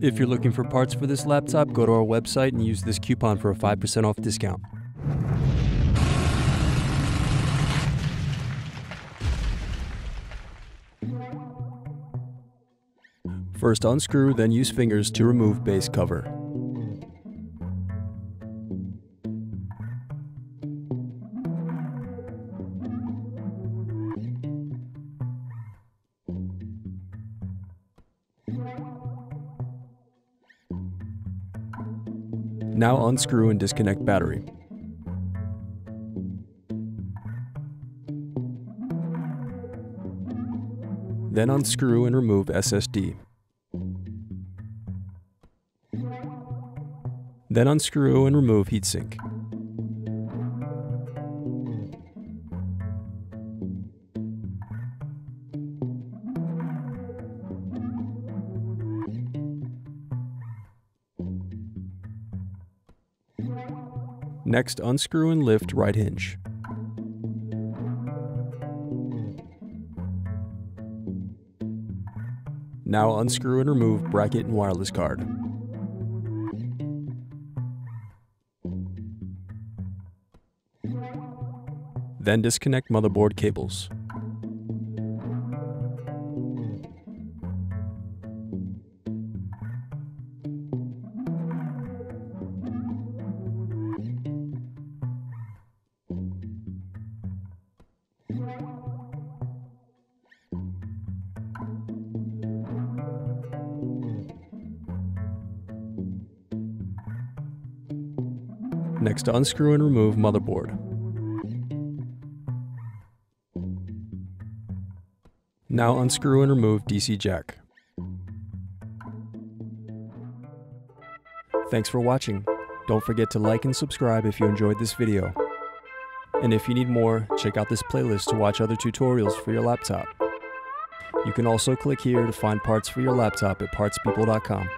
If you're looking for parts for this laptop, go to our website and use this coupon for a 5% off discount. First unscrew, then use fingers to remove base cover. Now unscrew and disconnect battery. Then unscrew and remove SSD. Then unscrew and remove heatsink. Next, unscrew and lift right hinge. Now unscrew and remove bracket and wireless card. Then disconnect motherboard cables. Next, unscrew and remove motherboard. Now unscrew and remove DC jack. Thanks for watching. Don't forget to like and subscribe if you enjoyed this video. And if you need more, check out this playlist to watch other tutorials for your laptop. You can also click here to find parts for your laptop at partspeople.com.